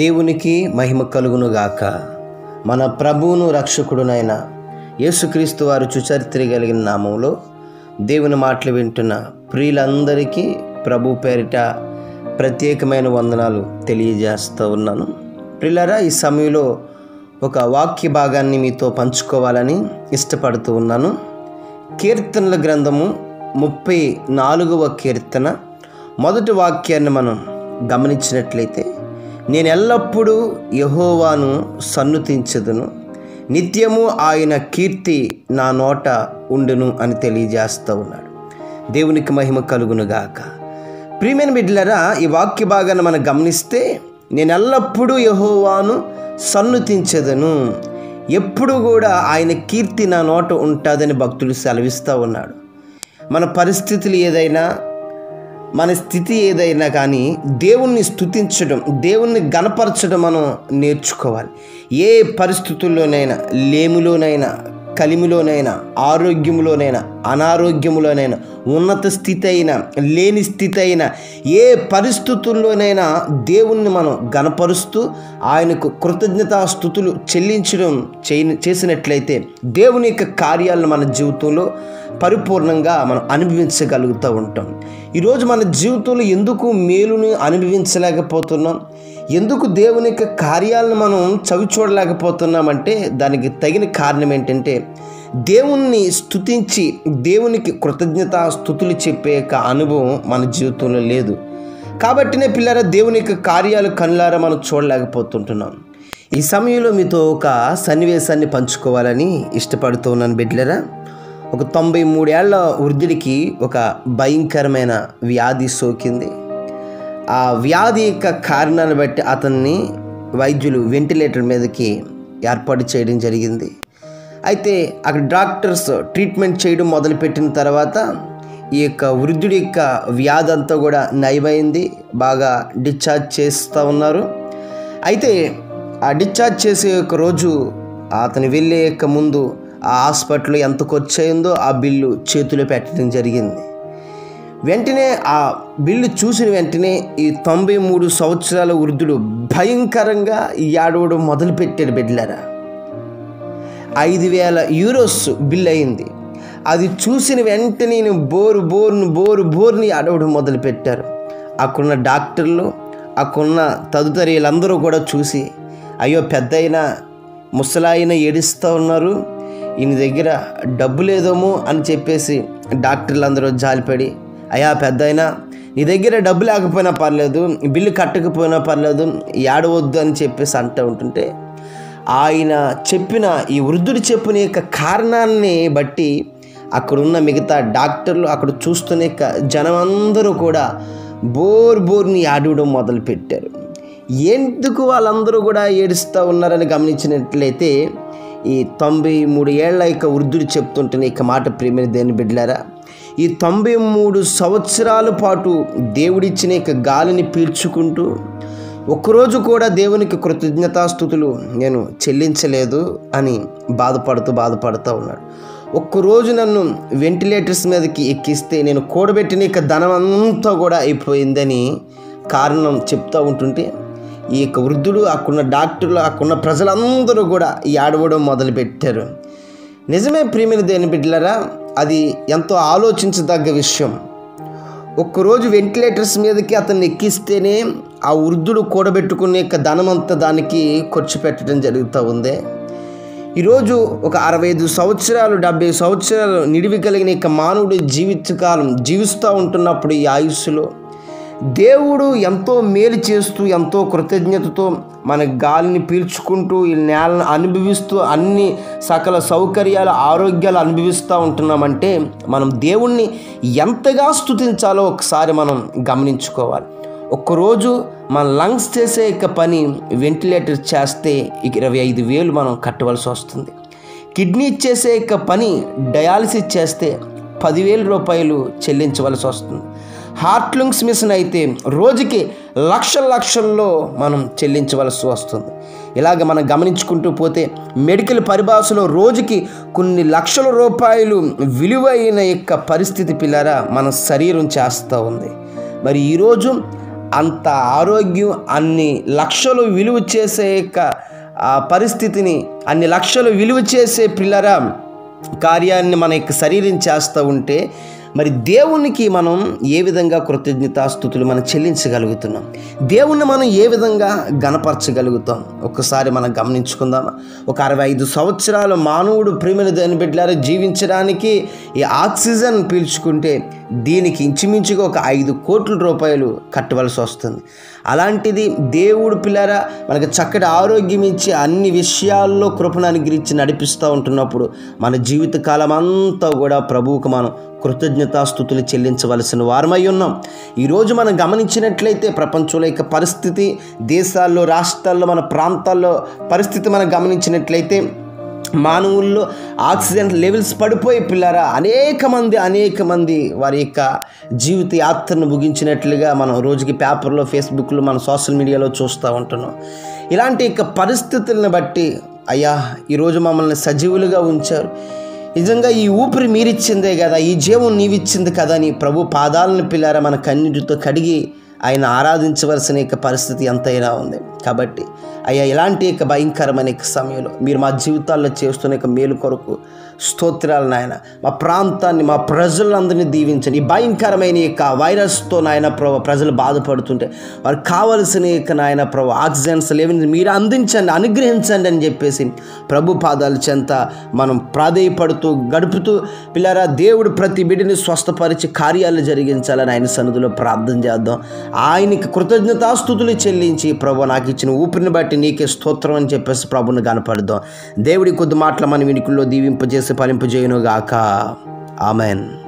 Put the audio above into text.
దేవునికి మహిమ కలుగునుగాక. మన ప్రభువును రక్షకుడునైన యేసుక్రీస్తు వారు చుచరిత్ర కలిగిన నామంలో దేవుని మాటలు వింటున్న ప్రియులందరికీ ప్రభు పేరిట ప్రత్యేకమైన వందనాలు తెలియజేస్తూ ఉన్నాను. ప్రియులరా ఈ సమయంలో ఒక వాక్య భాగాన్ని మీతో పంచుకోవాలని ఇష్టపడుతూ ఉన్నాను. కీర్తనల గ్రంథము ముప్పై నాలుగవ కీర్తన. మొదటి వాక్యాన్ని మనం గమనించినట్లయితే నేను ఎల్లప్పుడూ యహోవాను సన్నుతించదును. నిత్యము ఆయన కీర్తి నా నోట ఉండును అని తెలియజేస్తూ ఉన్నాడు. దేవునికి మహిమ కలుగునుగాక ప్రియమైన బిడ్లరా ఈ వాక్య భాగాన్ని మనం గమనిస్తే నేను ఎల్లప్పుడూ యహోవాను సన్నుతించదను. ఎప్పుడు కూడా ఆయన కీర్తి నా నోట ఉంటుందని భక్తులు సెలవిస్తూ ఉన్నాడు. మన పరిస్థితులు ఏదైనా మన స్థితి ఏదైనా కానీ దేవుణ్ణి స్థుతించడం దేవుణ్ణి గనపరచడం మనం నేర్చుకోవాలి. ఏ పరిస్థితుల్లోనైనా లేములోనైనా కలిమిలోనైనా ఆరోగ్యంలోనైనా అనారోగ్యంలోనైనా ఉన్నత స్థితి అయినా లేని స్థితి అయినా ఏ పరిస్థితుల్లోనైనా దేవుణ్ణి మనం గనపరుస్తూ ఆయనకు కృతజ్ఞతాస్థుతులు చెల్లించడం చేయ చేసినట్లయితే దేవుని యొక్క కార్యాలను మన జీవితంలో పరిపూర్ణంగా మనం అనుభవించగలుగుతూ ఉంటాం. ఈరోజు మన జీవితంలో ఎందుకు మేలుని అనుభవించలేకపోతున్నాం? ఎందుకు దేవుని యొక్క కార్యాలను మనం చవి చూడలేకపోతున్నామంటే దానికి తగిన కారణం ఏంటంటే దేవుణ్ణి స్థుతించి దేవునికి కృతజ్ఞత స్థుతులు చెప్పే యొక్క అనుభవం మన జీవితంలో లేదు. కాబట్టినే పిల్లరా దేవుని యొక్క కార్యాలు కనులారా మనం చూడలేకపోతుంటున్నాం. ఈ సమయంలో మీతో ఒక సన్నివేశాన్ని పంచుకోవాలని ఇష్టపడుతూ ఉన్నాను బిడ్డలరా. ఒక తొంభై మూడేళ్ళ వృద్ధుడికి ఒక భయంకరమైన వ్యాధి సోకింది. ఆ వ్యాధి యొక్క కారణాలు బట్టి అతన్ని వైద్యులు వెంటిలేటర్ మీదకి ఏర్పాటు చేయడం జరిగింది. అయితే అక్కడ డాక్టర్స్ ట్రీట్మెంట్ చేయడం మొదలుపెట్టిన తర్వాత ఈ యొక్క వృద్ధుడి యొక్క వ్యాధి అంతా కూడా నయమైంది. బాగా డిశ్చార్జ్ చేస్తూ ఉన్నారు. అయితే ఆ డిశ్చార్జ్ చేసే యొక్క రోజు అతను వెళ్ళే యొక్క ముందు ఆ హాస్పిటల్ ఎంత ఖర్చు అయిందో ఆ బిల్లు చేతిలో పెట్టడం జరిగింది. వెంటనే ఆ బిల్లు చూసిన వెంటనే ఈ తొంభై మూడు సంవత్సరాల వృద్ధుడు భయంకరంగా ఏడవడం మొదలుపెట్టాడు బిడ్డలారా. ఐదు వేల యూరోస్ బిల్ అయింది. అది చూసిన వెంటనే నేను బోరు బోరును బోరు బోరుని అడవడం మొదలుపెట్టారు. అక్కడున్న డాక్టర్లు అక్కడున్న తదుతరి వీళ్ళందరూ కూడా చూసి అయ్యో పెద్ద అయినా ముసలాయిన ఏడుస్తూ ఉన్నారు. ఈయన దగ్గర డబ్బు లేదేమో అని చెప్పేసి డాక్టర్లు అందరూ జాలిపడి అయ్యా పెద్ద అయినా నీ దగ్గర డబ్బు లేకపోయినా పర్లేదు బిల్లు కట్టకపోయినా పర్లేదు ఏడవద్దు అని చెప్పేసి అంటూ ఉంటుంటే ఆయన చెప్పిన ఈ వృద్ధుడు చెప్పిన యొక్క కారణాన్ని బట్టి అక్కడున్న మిగతా డాక్టర్లు అక్కడ చూస్తున్న యొక్క జనం అందరూ కూడా బోర్ బోర్ని ఆడవడం మొదలుపెట్టారు. ఎందుకు వాళ్ళందరూ కూడా ఏడుస్తూ ఉన్నారని గమనించినట్లయితే ఈ తొంభై మూడు ఏళ్ళ యొక్క వృద్ధుడు చెప్తుంటున్న ఇక మాట ప్రేమిని దేని బిడ్డలారా. ఈ తొంభై మూడు సంవత్సరాల పాటు దేవుడిచ్చిన ఇక గాలిని పీల్చుకుంటూ ఒక్కరోజు కూడా దేవునికి కృతజ్ఞతాస్థుతులు నేను చెల్లించలేదు అని బాధపడుతూ బాధపడుతూ ఉన్నాడు. ఒక్కరోజు నన్ను వెంటిలేటర్స్ మీదకి ఎక్కిస్తే నేను కూడబెట్టిన ఇక ధనం అంతా కూడా అయిపోయిందని కారణం చెప్తూ ఉంటుంటే ఈ యొక్క వృద్ధుడు అక్కడున్న డాక్టర్లు అక్కడున్న ప్రజలందరూ కూడా ఈ ఆడవడం మొదలుపెట్టారు. నిజమే ప్రియమైన దేని బిడ్డలరా అది ఎంతో ఆలోచించదగ్గ విషయం. ఒక్కరోజు వెంటిలేటర్స్ మీదకి అతన్ని ఎక్కిస్తేనే ఆ వృద్ధుడు కూడబెట్టుకునే ధనమంతా దానికి ఖర్చు పెట్టడం జరుగుతూ ఉంది. ఈరోజు ఒక అరవై ఐదు సంవత్సరాలు డెబ్బై సంవత్సరాలు నిడివి కలిగిన యొక్క మానవుడి జీవితకాలం జీవిస్తూ ఉంటున్నప్పుడు ఈ ఆయుస్సులో దేవుడు ఎంతో మేలు చేస్తూ ఎంతో కృతజ్ఞతతో మన గాలిని పీల్చుకుంటూ ఈ నేలను అనుభవిస్తూ అన్ని సకల సౌకర్యాలు ఆరోగ్యాలు అనుభవిస్తూ ఉంటున్నామంటే మనం దేవుణ్ణి ఎంతగా స్థుతించాలో ఒకసారి మనం గమనించుకోవాలి. ఒక్కరోజు మన లంగ్స్ చేసే యొక్క పని వెంటిలేటర్ చేస్తే ఇరవై ఐదు వేలు మనం కట్టవలసి వస్తుంది. కిడ్నీ చేసే యొక్క పని డయాలసిస్ చేస్తే పదివేల రూపాయలు చెల్లించవలసి వస్తుంది. హార్ట్ lungs మిషన్ అయితే రోజుకి లక్షల లక్షల్లో మనం చెల్లించవలసి వస్తుంది. ఇలాగ మనం గమనించుకుంటూ పోతే మెడికల్ పరిభాషలో రోజుకి కొన్ని లక్షల రూపాయలు విలువైన యొక్క పరిస్థితి పిల్లరా మన శరీరం చేస్తూ ఉంది. మరి ఈరోజు అంత ఆరోగ్యం అన్ని లక్షలు విలువ చేసే యొక్క ఆ పరిస్థితిని అన్ని లక్షలు విలువ చేసే పిల్లరా కార్యాన్ని మన యొక్క శరీరం చేస్తూ ఉంటే మరి దేవునికి మనం ఏ విధంగా కృతజ్ఞతాస్థుతులు మనం చెల్లించగలుగుతున్నాం? దేవుణ్ణి మనం ఏ విధంగా గణపరచగలుగుతాం? ఒక్కసారి మనం గమనించుకుందామా ఒక అరవై ఐదు సంవత్సరాలు మానవుడు ప్రేమను దాని బిడ్డలారా జీవించడానికి ఈ ఆక్సిజన్ పీల్చుకుంటే దీనికి ఇంచుమించుగా ఒక ఐదు కోట్ల రూపాయలు కట్టవలసి వస్తుంది. అలాంటిది దేవుడు పిల్లరా మనకు చక్కటి ఆరోగ్యం ఇచ్చి అన్ని విషయాల్లో కృపను అనుగ్రహించి నడిపిస్తూ ఉంటున్నప్పుడు మన జీవిత కాలం అంతా కూడా ప్రభువుకు మనం కృతజ్ఞతాస్థుతులు చెల్లించవలసిన వారమై ఉన్నాం. ఈరోజు మనం గమనించినట్లయితే ప్రపంచంలో యొక్క పరిస్థితి దేశాల్లో రాష్ట్రాల్లో మన ప్రాంతాల్లో పరిస్థితి మనం గమనించినట్లయితే మానవుల్లో ఆక్సిజన్ లెవెల్స్ పడిపోయి పిల్లరా అనేక మంది అనేక మంది వారి యొక్క జీవిత యాత్రను ముగించినట్లుగా మనం రోజుకి పేపర్లో ఫేస్బుక్లో మన సోషల్ మీడియాలో చూస్తూ ఉంటున్నాం. ఇలాంటి యొక్క పరిస్థితులను బట్టి అయ్యా ఈరోజు మమ్మల్ని సజీవులుగా ఉంచారు. నిజంగా ఈ ఊపిరి మీరిచ్చిందే కదా ఈ జీవం నీవిచ్చింది కదా అని ప్రభు పాదాలను పిల్లారా మన కన్నీటితో కడిగి ఆయన ఆరాధించవలసిన యొక్క పరిస్థితి ఎంతైనా ఉంది. కాబట్టి అయ్యా ఇలాంటి యొక్క భయంకరమైన సమయంలో మీరు మా జీవితాల్లో చేస్తున్న యొక్క మేలు కొరకు స్తోత్రాలు నాయన. మా ప్రాంతాన్ని మా ప్రజలందరినీ దీవించండి. ఈ భయంకరమైన యొక్క వైరస్తో నాయన ప్రభు ప్రజలు బాధపడుతుంటే వారికి కావలసిన యొక్క నాయన ప్రభు ఆక్సిజన్స్ లేవని మీరు అందించండి అనుగ్రహించండి అని చెప్పేసి ప్రభు పాదాల చెంత మనం ప్రాధేయపడుతూ గడుపుతూ పిల్లరా దేవుడు ప్రతి బిడ్డని స్వస్థపరిచి కార్యాలు జరిగించాలని ఆయన సన్నిధిలో ప్రార్థన చేద్దాం. ఆయనకి కృతజ్ఞతాస్థుతులు చెల్లించి ప్రభు నాకు ఇచ్చిన ఊపిరిని బట్టి నీకే స్తోత్రం అని చెప్పేసి ప్రభుని కనపడదాం దేవుడి కొద్ది మాటలు మన వినికుల్లో దీవింపజేసి ఫలింపజేయును గాక ఆమెన్